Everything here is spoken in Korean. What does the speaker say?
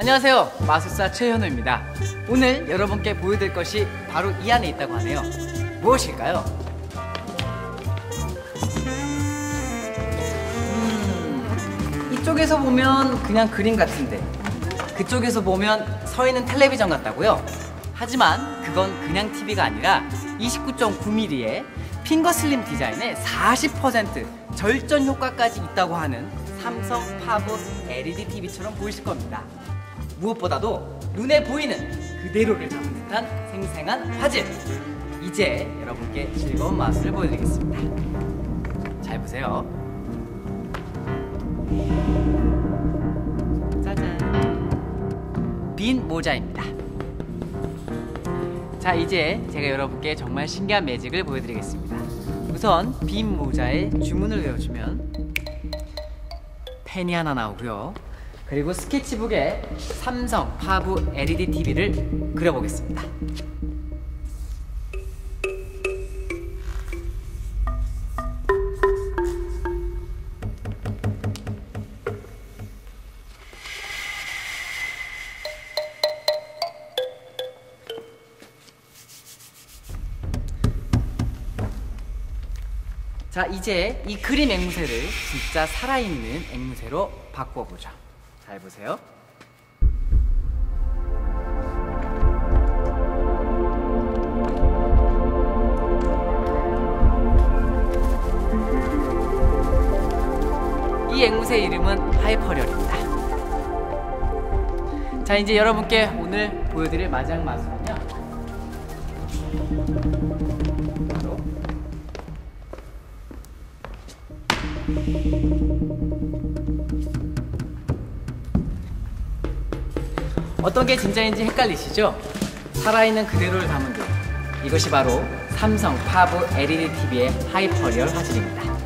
안녕하세요 마술사 최현우입니다 오늘 여러분께 보여드릴 것이 바로 이 안에 있다고 하네요 무엇일까요? 음, 이쪽에서 보면 그냥 그림 같은데 그쪽에서 보면 서 있는 텔레비전 같다고요? 하지만 그건 그냥 TV가 아니라 29.9mm의 핑거 슬림 디자인에 40% 절전 효과까지 있다고 하는 삼성 파브 LED TV처럼 보이실 겁니다. 무엇보다도 눈에 보이는 그대로를 잡은 듯한 생생한 화질. 이제 여러분께 즐거운 마술을 보여드리겠습니다. 잘 보세요. 짜잔. 빈 모자입니다. 자, 이제 제가 여러분께 정말 신기한 매직을 보여드리겠습니다. 우선 빈 모자에 주문을 외워주면 펜이 하나 나오고요. 그리고 스케치북에 삼성 파브 LED TV를 그려보겠습니다. 자, 이제 이 그림 앵무새를 진짜 살아있는 앵무새로 바꿔보죠. 잘 보세요. 이 앵무새 이름은 하이퍼리얼입니다. 자, 이제 여러분께 오늘 보여드릴 마지막 마술은요. 바로 어떤 게 진짜인지 헷갈리시죠? 살아있는 그대로를 담은 듯 이것이 바로 삼성 파브 LED TV의 hyper real 화질입니다.